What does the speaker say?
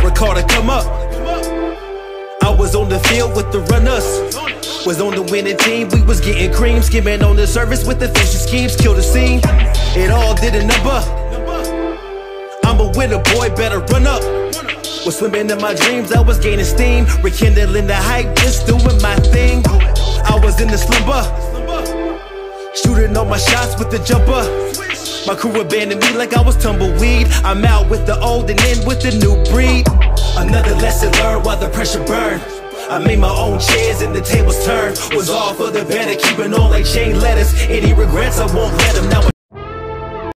to come up. I was on the field with the runners. Was on the winning team, we was getting cream, skimming on the surface with the fashion schemes, kill the scene. It all did a number. I'm a winner, boy, better run up. Was swimming in my dreams, I was gaining steam, rekindling the hype, just doing my thing. I was in the slumber, shooting all my shots with the jumper. My crew abandoned me like I was tumbleweed. I'm out with the old and in with the new breed. Another lesson learned while the pressure burned. I made my own chairs and the tables turned. Was all for the better, keeping on like chain letters. Any regrets, I won't let them. Now